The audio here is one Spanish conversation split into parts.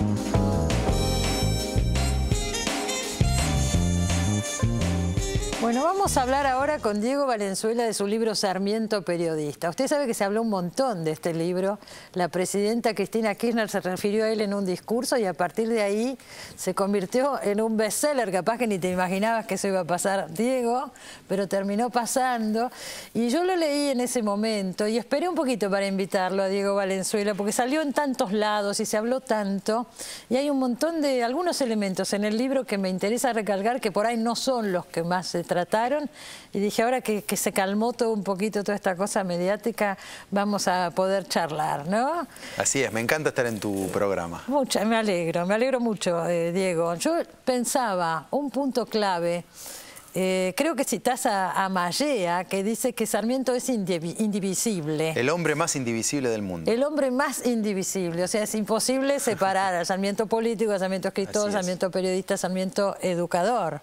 Thank you. Bueno, vamos a hablar ahora con Diego Valenzuela de su libro Sarmiento Periodista. Usted sabe que se habló un montón de este libro. La presidenta Cristina Kirchner se refirió a él en un discurso y a partir de ahí se convirtió en un bestseller. Capaz que ni te imaginabas que eso iba a pasar, Diego, pero terminó pasando. Y yo lo leí en ese momento y esperé un poquito para invitarlo a Diego Valenzuela porque salió en tantos lados y se habló tanto. Y hay un montón de algunos elementos en el libro que me interesa recalcar que por ahí no son los que más se trataron y dije, ahora que, se calmó todo un poquito toda esta cosa mediática, vamos a poder charlar, ¿no? Así es, me encanta estar en tu programa. Mucha, me alegro, me alegro mucho, eh, Diego. Yo pensaba, un punto clave, eh, creo que citás a, a Mallea, que dice que Sarmiento es indivisible. El hombre más indivisible del mundo. El hombre más indivisible, o sea, es imposible separar al Sarmiento político, al Sarmiento escritor, al Sarmiento periodista, Sarmiento educador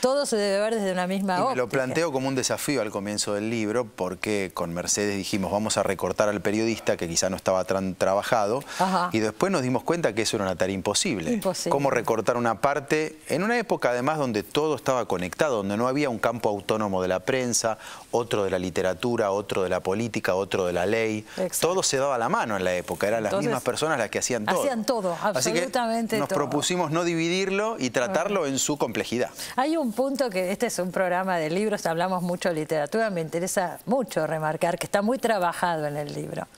todo se debe ver desde una misma óptica. lo planteo como un desafío al comienzo del libro, porque con Mercedes dijimos vamos a recortar al periodista que quizá no estaba tan trabajado, y después nos dimos cuenta que eso era una tarea imposible. Imposible. Cómo recortar una parte, en una época además donde todo estaba conectado, donde no había un campo autónomo de la prensa, otro de la literatura, otro de la política, otro de la ley. Todo se daba a la mano en la época, eran las mismas personas las que hacían todo. Hacían todo, absolutamente Así que nos propusimos no dividirlo y tratarlo en su complejidad. Hay un un punto que este es un programa de libros, hablamos mucho de literatura, me interesa mucho remarcar que está muy trabajado en el libro.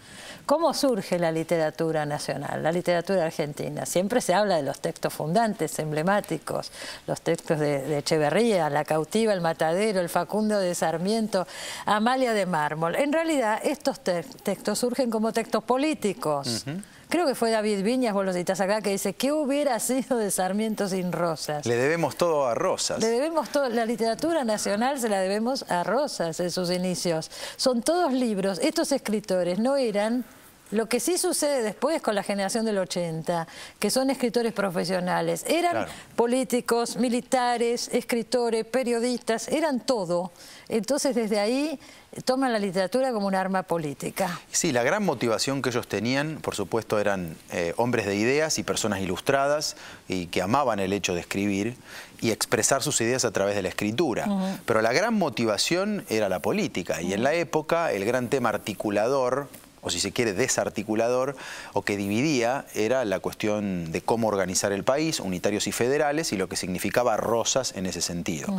¿Cómo surge la literatura nacional, la literatura argentina? Siempre se habla de los textos fundantes, emblemáticos, los textos de, Echeverría, La cautiva, El matadero, El Facundo de Sarmiento, Amalia de Mármol. En realidad estos textos surgen como textos políticos creo que fue David Viñas, vos lo citás acá, que dice, ¿qué hubiera sido de Sarmiento sin Rosas? Le debemos todo a Rosas. Le debemos todo, la literatura nacional se la debemos a Rosas en sus inicios. Son todos libros, estos escritores no eran lo que sí sucede después con la generación del 80, que son escritores profesionales, eran políticos, militares, escritores, periodistas, eran todo. Entonces desde ahí toman la literatura como un arma política. Sí, la gran motivación que ellos tenían, por supuesto, eran eh, hombres de ideas y personas ilustradas y que amaban el hecho de escribir y expresar sus ideas a través de la escritura. Pero la gran motivación era la política y en la época el gran tema articulador o si se quiere desarticulador, o que dividía, era la cuestión de cómo organizar el país, unitarios y federales, y lo que significaba Rosas en ese sentido.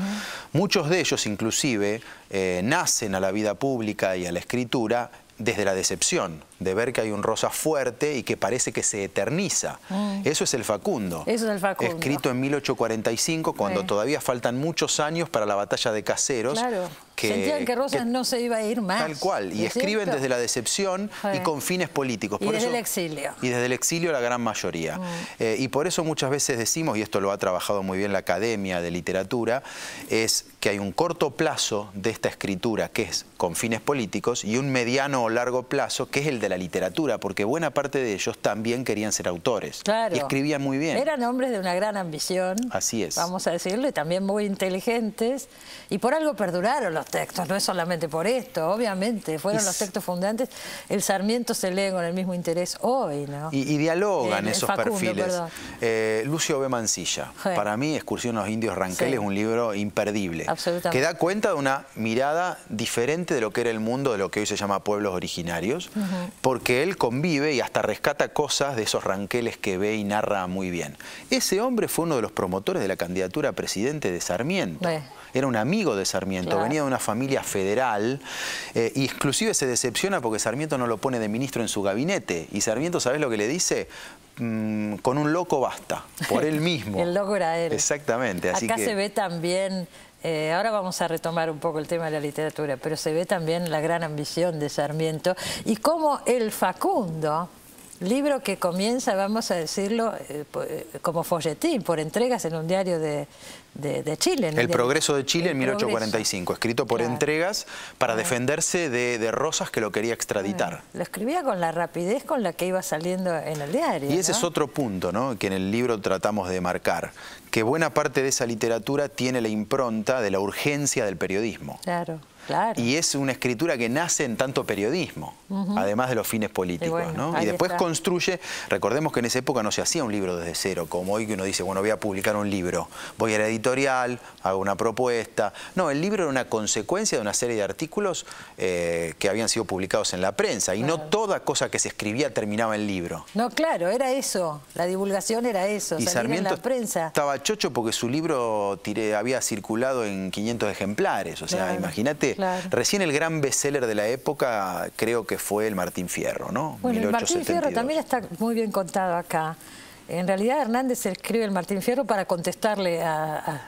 Muchos de ellos, inclusive, eh, nacen a la vida pública y a la escritura desde la decepción, de ver que hay un rosa fuerte y que parece que se eterniza. Mm. Eso es el Facundo. Eso es el Facundo. Escrito en 1845, cuando todavía faltan muchos años para la batalla de Caseros. Claro. Sentían que Rosas no se iba a ir más. Tal cual. Y escriben desde la decepción y con fines políticos. Y desde el exilio. Y desde el exilio la gran mayoría. Mm. Eh, y por eso muchas veces decimos, y esto lo ha trabajado muy bien la Academia de Literatura, es que hay un corto plazo de esta escritura que es con fines políticos y un mediano o largo plazo que es el de la literatura, porque buena parte de ellos también querían ser autores. Claro. Y escribían muy bien. Eran hombres de una gran ambición. Así es. Vamos a decirlo, y también muy inteligentes. Y por algo perduraron los textos, no es solamente por esto, obviamente. Fueron los textos fundantes. El Sarmiento se lee con el mismo interés hoy, ¿no? Y, dialogan esos perfiles. Eh, Lucio B. Mancilla. Para mí, Excursión a los Indios Ranquel es un libro imperdible. Absolutamente. Que da cuenta de una mirada diferente de lo que era el mundo de lo que hoy se llama pueblos originarios porque él convive y hasta rescata cosas de esos ranqueles que ve y narra muy bien. Ese hombre fue uno de los promotores de la candidatura a presidente de Sarmiento. Era un amigo de Sarmiento, venía de una familia federal eh, y exclusive se decepciona porque Sarmiento no lo pone de ministro en su gabinete. Y Sarmiento, ¿sabes lo que le dice? Mm, con un loco basta, por él mismo. El loco era él. Exactamente. Acá se ve también eh, ahora vamos a retomar un poco el tema de la literatura, pero se ve también la gran ambición de Sarmiento y cómo el Facundo, libro que comienza, vamos a decirlo, eh, eh, como folletín, por entregas en un diario de, Chile. El Progreso de Chile en 1845, escrito por entregas para defenderse de, Rosas que lo quería extraditar. Lo escribía con la rapidez con la que iba saliendo en el diario. Y ese es otro punto ¿no? que en el libro tratamos de marcar, que buena parte de esa literatura tiene la impronta de la urgencia del periodismo. Claro. Y es una escritura que nace en tanto periodismo, además de los fines políticos. Y, después construye, recordemos que en esa época no se hacía un libro desde cero, como hoy que uno dice, bueno, voy a publicar un libro, voy a la editorial, hago una propuesta. No, el libro era una consecuencia de una serie de artículos eh, que habían sido publicados en la prensa y no toda cosa que se escribía terminaba en libro. No, claro, era eso, la divulgación era eso, y Sarmiento en la prensa. estaba chocho porque su libro había circulado en 500 ejemplares, o sea, imagínate, recién el gran bestseller de la época creo que fue el Martín Fierro, ¿no? Bueno, el Martín Fierro también está muy bien contado acá. En realidad Hernández escribe el Martín Fierro para contestarle, a,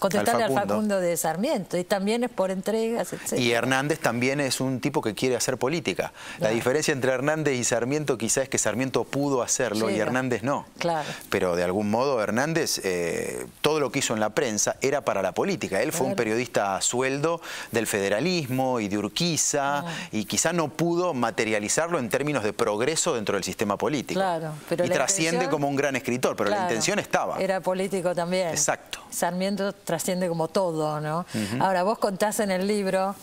contestarle al, Facundo. de Sarmiento y también es por entregas, etc. Y Hernández también es un tipo que quiere hacer política. La diferencia entre Hernández y Sarmiento quizás es que Sarmiento pudo hacerlo y Hernández no. Claro. Pero de algún modo Hernández, eh, todo lo que hizo en la prensa era para la política. Él fue un periodista a sueldo del federalismo y de Urquiza ah. y quizá no pudo materializarlo en términos de progreso dentro del sistema político. Claro, pero y trasciende como un gran escritor, pero la intención estaba. Era político también. Exacto. Sarmiento trasciende como todo, ¿no? Ahora, vos contás en el libro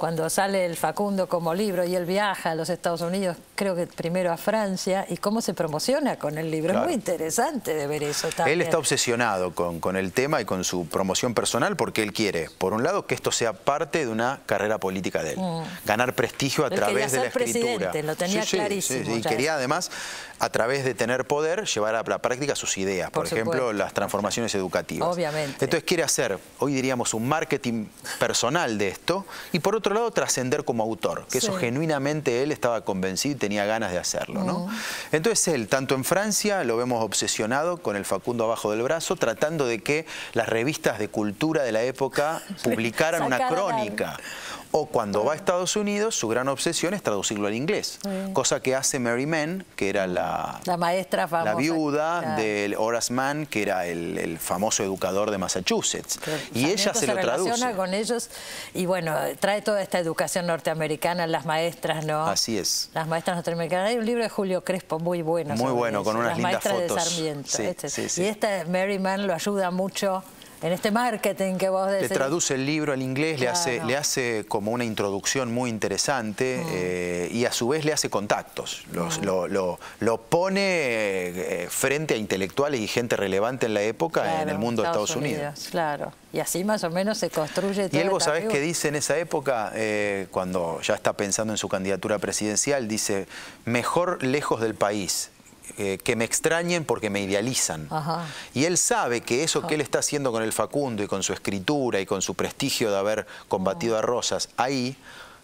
cuando sale el Facundo como libro y él viaja a los Estados Unidos, creo que primero a Francia, y cómo se promociona con el libro. Es muy interesante de ver eso también. Él está obsesionado con, con, el tema y con su promoción personal porque él quiere, por un lado, que esto sea parte de una carrera política de él. Mm. Ganar prestigio a través de la escritura. lo tenía clarísimo. y quería además, a través de tener poder, llevar a la práctica sus ideas. Por, ejemplo, las transformaciones educativas. Obviamente. Entonces quiere hacer, hoy diríamos, un marketing personal de esto y por otro lado trascender como autor, que eso genuinamente él estaba convencido y tenía ganas de hacerlo. ¿no? Entonces él, tanto en Francia, lo vemos obsesionado con el Facundo abajo del brazo, tratando de que las revistas de cultura de la época publicaran una crónica. O cuando va a Estados Unidos, su gran obsesión es traducirlo al inglés. Cosa que hace Mary Mann, que era la, la maestra famosa. La viuda del Horace Mann, que era el, famoso educador de Massachusetts. y ella se, lo traduce. con ellos y bueno, trae toda esta educación norteamericana, las maestras, ¿no? Así es. Las maestras norteamericanas. Hay un libro de Julio Crespo muy bueno. Muy bueno, con unas lindas fotos. de Sarmiento. Este. Y esta Mary Mann lo ayuda mucho en este marketing que vos decís. Le traduce el libro al inglés, le, hace, le hace como una introducción muy interesante mm. eh, y a su vez le hace contactos. Mm. lo, pone eh, frente a intelectuales y gente relevante en la época en el mundo de Estados Unidos. Claro, y así más o menos se construye Y él, vos sabés qué dice en esa época, eh, cuando ya está pensando en su candidatura presidencial, dice, mejor lejos del país eh, que me extrañen porque me idealizan. Y él sabe que eso que él está haciendo con el Facundo y con su escritura y con su prestigio de haber combatido a Rosas ahí,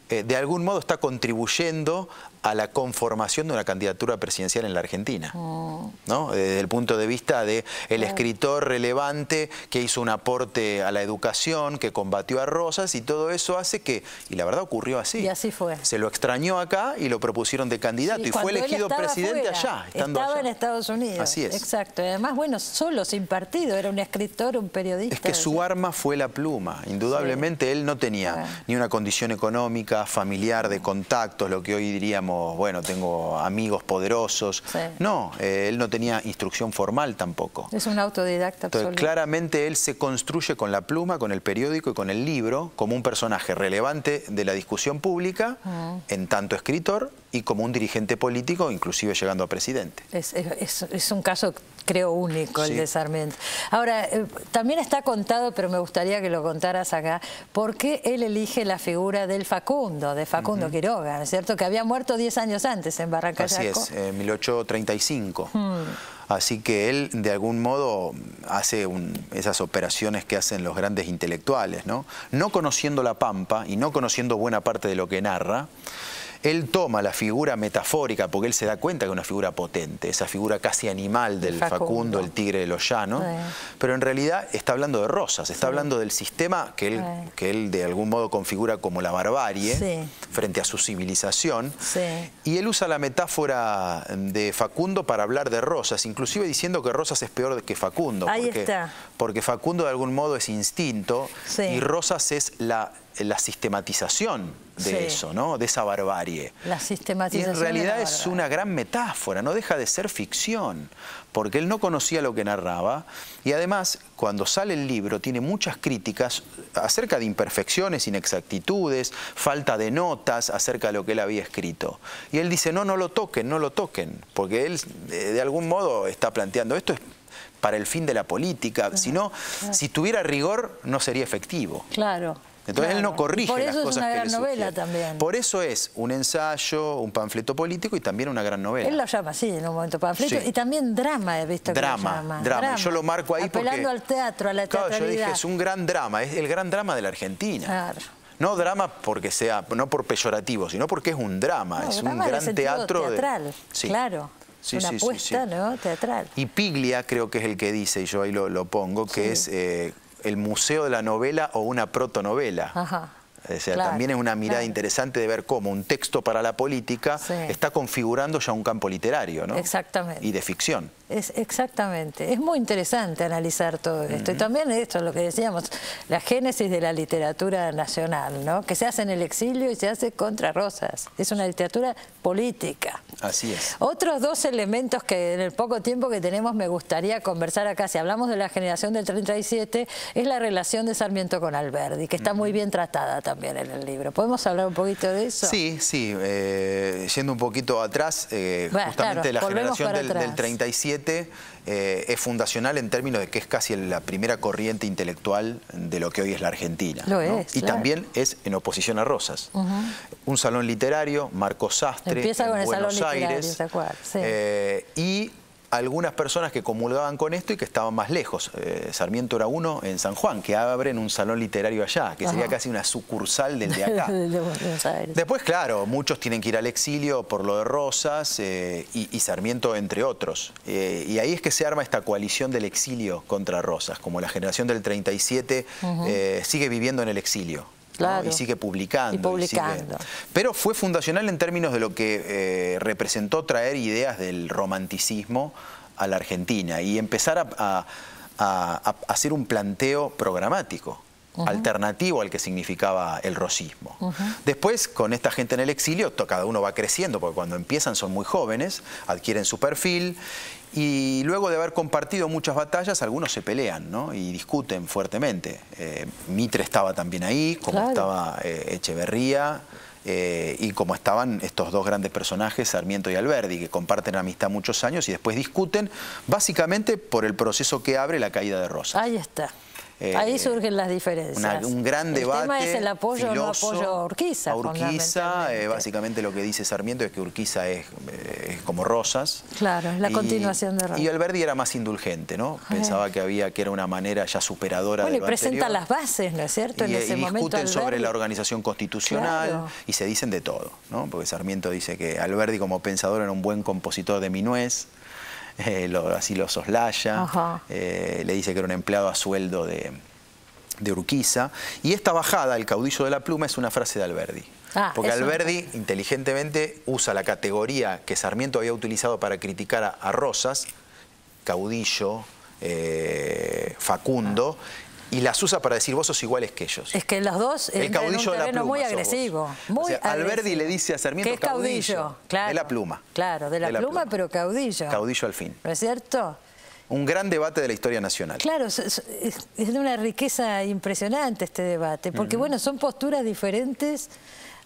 eh, de algún modo está contribuyendo a la conformación de una candidatura presidencial en la Argentina, mm. ¿no? Desde el punto de vista de el escritor relevante que hizo un aporte a la educación, que combatió a Rosas y todo eso hace que, y la verdad ocurrió así. Y así fue. Se lo extrañó acá y lo propusieron de candidato y fue elegido presidente allá, estando Estaba en Estados Unidos. Así es. Exacto. Además, bueno, solo, sin partido, era un escritor, un periodista. Es que su arma fue la pluma. Indudablemente él no tenía ni una condición económica, familiar, de contactos, lo que hoy diríamos bueno, tengo amigos poderosos. No, eh, él no tenía instrucción formal tampoco. Es un autodidacta Entonces, claramente él se construye con la pluma, con el periódico y con el libro como un personaje relevante de la discusión pública, mm. en tanto escritor y como un dirigente político, inclusive llegando a presidente. Es, un caso, creo, único el de Sarmiento. Ahora, eh, también está contado, pero me gustaría que lo contaras acá, por qué él elige la figura del Facundo, de Facundo Quiroga, ¿no es cierto? Que había muerto 10 años antes en Barranca Así es, en 1835. Hmm. Así que él, de algún modo, hace esas operaciones que hacen los grandes intelectuales, ¿no? No conociendo la Pampa y no conociendo buena parte de lo que narra, él toma la figura metafórica, porque él se da cuenta que es una figura potente, esa figura casi animal del Facundo, el tigre de los llanos, pero en realidad está hablando de Rosas, está hablando del sistema que él, que él de algún modo configura como la barbarie frente a su civilización, y él usa la metáfora de Facundo para hablar de Rosas, inclusive diciendo que Rosas es peor que Facundo, porque, porque Facundo de algún modo es instinto y Rosas es la la sistematización de eso, ¿no? De esa barbarie. La sistematización. Y en realidad es una gran metáfora, no deja de ser ficción, porque él no conocía lo que narraba y además cuando sale el libro tiene muchas críticas acerca de imperfecciones, inexactitudes, falta de notas acerca de lo que él había escrito. Y él dice, no, no lo toquen, no lo toquen, porque él eh, de algún modo está planteando, esto es para el fin de la política, si no, si tuviera rigor no sería efectivo. Claro. Entonces él no corrige Por las eso es una que gran le novela también. Por eso es un ensayo, un panfleto político y también una gran novela. Él lo llama así en un momento panfleto Sí. y también drama he visto que drama, lo llama. drama. Y Yo lo marco ahí Apelando porque... al teatro, a la Claro, teatralidad. yo dije, es un gran drama, es el gran drama de la Argentina. Claro. No drama porque sea, no por peyorativo, sino porque es un drama, No, es drama un gran teatro. de- teatral, Sí. claro. Sí, una sí, apuesta, sí. ¿no? Teatral. Y Piglia creo que es el que dice, y yo ahí lo, lo pongo, que es eh, el museo de la novela o una protonovela. Ajá. O sea, Claro, también es una mirada claro. interesante de ver cómo un texto para la política Sí. está configurando ya un campo literario, ¿no? Exactamente. Y de ficción. Es exactamente, es muy interesante analizar todo esto. Y también esto, lo que decíamos, la génesis de la literatura nacional, ¿no? Que se hace en el exilio y se hace contra Rosas. Es una literatura política. Así es. Otros dos elementos que en el poco tiempo que tenemos me gustaría conversar acá, si hablamos de la generación del 37, es la relación de Sarmiento con Alberdi, que está muy bien tratada también en el libro. ¿Podemos hablar un poquito de eso? Sí, sí. eh, yendo un poquito atrás, eh, Bueno, justamente claro, la generación del, del 37 eh, es fundacional en términos de que es casi la primera corriente intelectual de lo que hoy es la Argentina. Lo ¿no? es, y claro. también es en oposición a Rosas. Un salón literario, Marco Sastre, Empieza en con el Buenos salón Aires. eh, y algunas personas que comulgaban con esto y que estaban más lejos. Eh, Sarmiento era uno en San Juan, que abren un salón literario allá, que sería casi una sucursal del de acá. de. Después, claro, muchos tienen que ir al exilio por lo de Rosas eh, y, y Sarmiento, entre otros. Eh, y ahí es que se arma esta coalición del exilio contra Rosas, como la generación del 37 eh, sigue viviendo en el exilio. Y sigue publicando. Y publicando. sigue- Pero fue fundacional en términos de lo que eh, representó traer ideas del romanticismo a la Argentina y empezar a, a- a- a hacer un planteo programático. alternativo al que significaba el rosismo. Después, con esta gente en el exilio, cada uno va creciendo, porque cuando empiezan son muy jóvenes, adquieren su perfil, y luego de haber compartido muchas batallas, algunos se pelean ¿no? y discuten fuertemente. Eh, Mitre estaba también ahí, como Claro. estaba eh, Echeverría, eh, y como estaban estos dos grandes personajes, Sarmiento y Alberdi, que comparten amistad muchos años y después discuten, básicamente por el proceso que abre la caída de Rosas. Ahí está. Eh, Ahí surgen las diferencias. Una- un gran debate. El tema es el apoyo o no apoyo a Urquiza. a Urquiza, eh, básicamente lo que dice Sarmiento es que Urquiza es, eh, es como Rosas. Claro, es la continuación de Rosas. Y Alberdi era más indulgente, ¿no? Pensaba que había que era una manera ya superadora Bueno, de y lo presenta anterior. las bases, ¿no es cierto? Y, en ese y momento. discuten sobre la organización constitucional Claro. y se dicen de todo, ¿no? Porque Sarmiento dice que Alberdi como pensador era un buen compositor de minués, eh, lo- así lo soslaya, eh, le dice que era un empleado a sueldo de, de Urquiza, y esta bajada, el caudillo de la pluma, es una frase de Alberdi. Ah, Porque Alberdi inteligentemente usa la categoría que Sarmiento había utilizado para criticar a, a Rosas, caudillo, eh, Facundo, y las usa para decir vos sos iguales que ellos. Es que los dos El entran en un caudillo de la pluma muy agresivo. Muy O sea, Alberdi le dice a Sarmiento que es caudillo, caudillo, claro. de la pluma. Claro, de la, De la pluma, pluma. pero caudillo. Caudillo al fin. ¿No es cierto? Un gran debate de la historia nacional. Claro, es de una riqueza impresionante este debate, porque bueno, son posturas diferentes.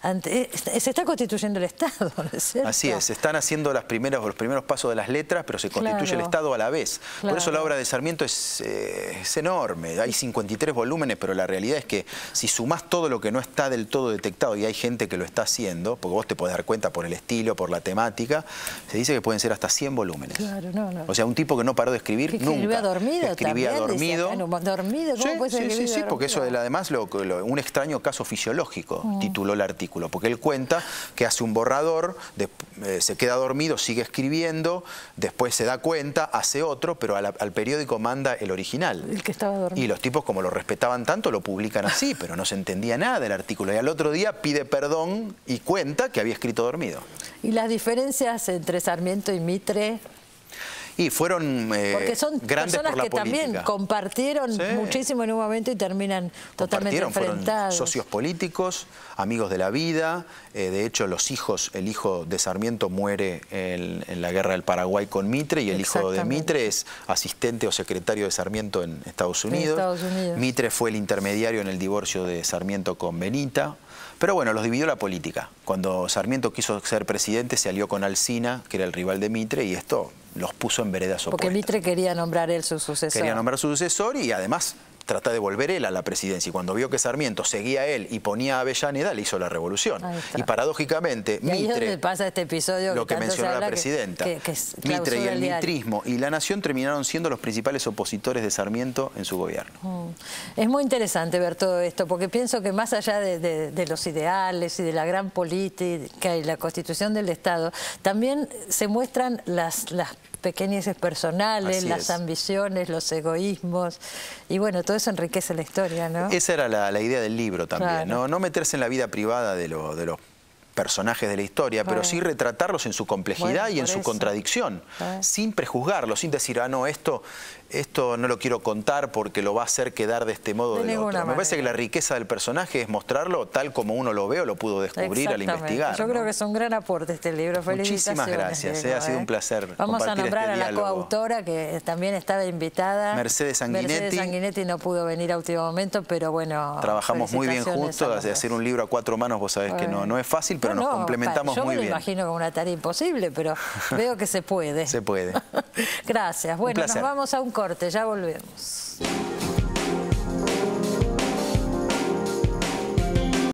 Ante, se está constituyendo el Estado, ¿no es cierto? Así es, se están haciendo las primeras, los primeros pasos de las letras, pero se constituye Claro. el Estado a la vez. Por eso la obra de Sarmiento es, eh, es enorme. Hay 53 volúmenes, pero la realidad es que si sumás todo lo que no está del todo detectado, y hay gente que lo está haciendo, porque vos te podés dar cuenta por el estilo, por la temática, se dice que pueden ser hasta 100 volúmenes. Claro, no, no. O sea, un tipo que no paró de escribir Que nunca. escribía dormido escribía también, decía dormido. no, dormido, ¿cómo Sí, puede sí, sí, sí, porque eso además lo, lo- un extraño caso fisiológico Mm. tituló el artículo, porque él cuenta que hace un borrador, de- eh, se queda dormido, sigue escribiendo, después se da cuenta, hace otro, pero a la- al periódico manda el original. El que estaba dormido. Y los tipos, como lo respetaban tanto, lo publican así, pero no se entendía nada del artículo. Y al otro día pide perdón y cuenta que había escrito dormido. Y las diferencias entre Sarmiento y Mitre, Y fueron eh, Porque son grandes personas por la que política. también compartieron Sí. muchísimo en un momento y terminan totalmente Compartieron, fueron enfrentados. socios políticos, amigos de la vida. eh, de hecho, los hijos, el hijo de Sarmiento muere en, en la guerra del Paraguay con Mitre y el hijo de. Mitre es asistente o secretario de Sarmiento en Estados Unidos. Estados Unidos. Mitre fue el intermediario en el divorcio de Sarmiento con Benita. Pero bueno, los dividió la política. Cuando Sarmiento quiso ser presidente, se alió con Alsina, que era el rival de Mitre, y esto los puso en veredas Porque opuestas. Mitre quería nombrar él su sucesor. Quería nombrar su sucesor y además trata de volver él a la presidencia. Y cuando vio que Sarmiento seguía a él y ponía a Avellaneda, le hizo la revolución. Y paradójicamente, Y ahí es Mitre, donde pasa este episodio lo que mencionó la presidenta, que- que es Mitre y el mitrismo y la nación terminaron siendo los principales opositores de Sarmiento en su gobierno. Es muy interesante ver todo esto, porque pienso que más allá de, de- de los ideales y de la gran política y la constitución del Estado, también se muestran las, las pequeñeces personales, Así las es. ambiciones, los egoísmos, y bueno, todo eso enriquece la historia, ¿no? Esa era la, la idea del libro también, Claro. ¿no? No meterse en la vida privada de, lo- de los personajes de la historia, pero sí retratarlos en su complejidad Bueno, y en su eso. contradicción, sin prejuzgarlos, sin decir, ah, no, esto, esto no lo quiero contar porque lo va a hacer quedar de este modo o De del otro. Me parece que la riqueza del personaje es mostrarlo tal como uno lo ve o lo pudo descubrir al investigar. Yo ¿no? creo que es un gran aporte este libro. Muchísimas gracias, Diego, eh, ha sido ¿eh? un placer Vamos a compartir nombrar este a la coautora que también estaba invitada. Mercedes Sanguinetti. Mercedes Sanguinetti no pudo venir a último momento, pero bueno. Trabajamos muy bien juntos, de hacer un libro a cuatro manos, vos sabés que no, no es fácil, pero No, nos no, complementamos yo muy me lo bien. imagino como una tarea imposible, pero veo que se puede. Se puede. Gracias. Bueno, nos vamos a un corte, ya volvemos.